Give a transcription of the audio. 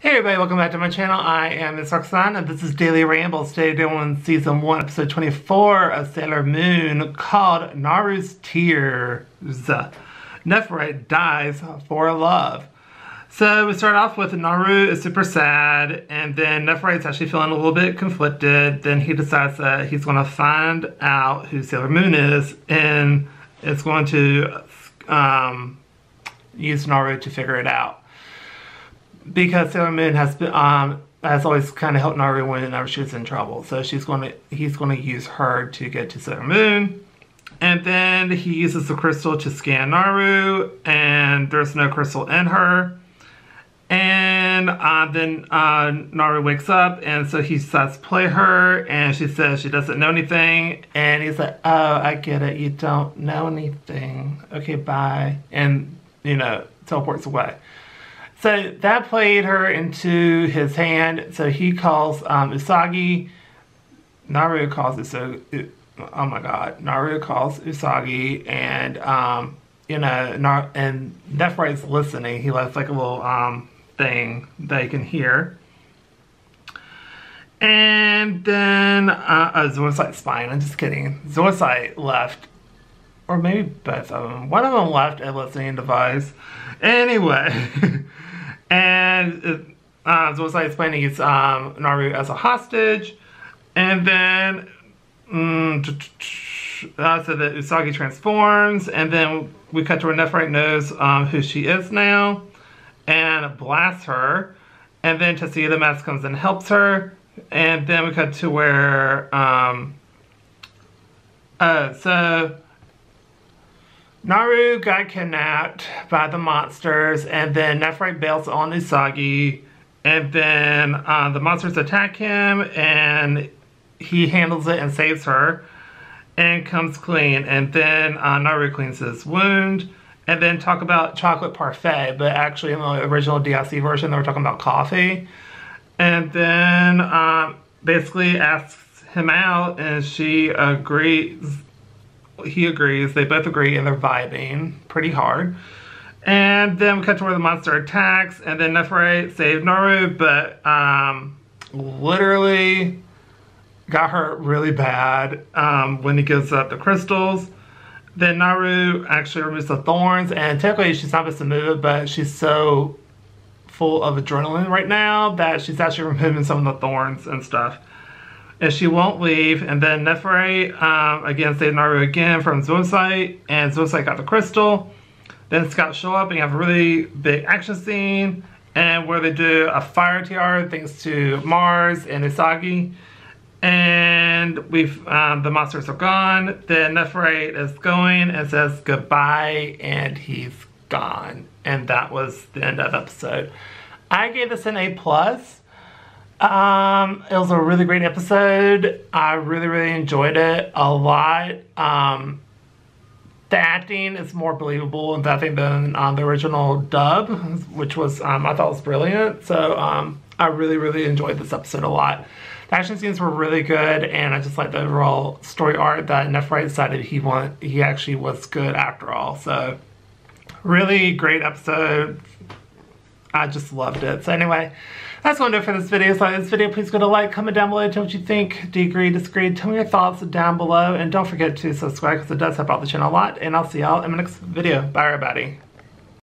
Hey everybody, welcome back to my channel. I am Miss Roxanne and this is Daily Rambles. Today we're doing season 1, episode 24 of Sailor Moon called Naru's Tears. Nephrite dies for love. So we start off with Naru is super sad and then Nephrite's actually feeling a little bit conflicted. Then he decides that he's going to find out who Sailor Moon is and it's going to um, use Naru to figure it out. Because Sailor Moon has been, um, has always kind of helped Naru whenever she's in trouble. So she's going to, he's going to use her to get to Sailor Moon. And then he uses the crystal to scan Naru, and there's no crystal in her. And uh, then uh, Naru wakes up, and so he starts to play her, and she says she doesn't know anything. And he's like, oh, I get it. You don't know anything. Okay, bye. And, you know, teleports away. So that played her into his hand. So he calls um, Usagi. Naru calls Usagi. Oh my god. Naru calls Usagi, and, um, you know, Nar- and Nephrite's listening. He left like a little um, thing they can hear. And then uh, uh, Zoisite Spine, I'm just kidding. Zoisite left, or maybe both of them. One of them left a listening device. Anyway, and uh, Zoisite Spine needs um, Naru as a hostage. And then, mm, uh, so that Usagi transforms, and then we cut to where Nephrite knows um, who she is now and blasts her. And then Tuxedo Mask comes and helps her. And then we cut to where, um, uh, so Naru got kidnapped by the monsters, and then Nephrite bails on Usagi, and then uh, the monsters attack him, and he handles it and saves her, and comes clean, and then uh, Naru cleans his wound, and then talk about chocolate parfait, but actually in the original DIC version, they were talking about coffee. And then um, basically asks him out, and she agrees. He agrees. They both agree, and they're vibing pretty hard. And then we cut to where the monster attacks, and then Nephrite saved Naru, but um, literally got hurt really bad um, when he gives up the crystals. Then Naru actually removes the thorns, and technically she's not supposed to move it, but she's so full of adrenaline right now that she's actually removing some of the thorns and stuff. And she won't leave, and then Nephrite, um, again, saved Naru again from Zoisite, and Zoisite got the crystal. Then Scouts show up, and you have a really big action scene, and where they do a fire tiara thanks to Mars and Usagi and we've um, the monsters are gone. The Nephrite is going and says goodbye, and he's gone. And that was the end of the episode. I gave this an A plus. Um, it was a really great episode. I really, really enjoyed it a lot. Um, the acting is more believable and I think than on the original dub, which was um, I thought was brilliant. So um, I really, really enjoyed this episode a lot. The action scenes were really good, and I just like the overall story art that Nephrite decided he want. He actually was good after all. So, really great episode. I just loved it. So anyway, that's going to do it for this video. So this video, please go to like, comment down below, tell me what you think. Agree, disagree? Tell me your thoughts down below. And don't forget to subscribe because it does help out the channel a lot. And I'll see y'all in my next video. Bye everybody.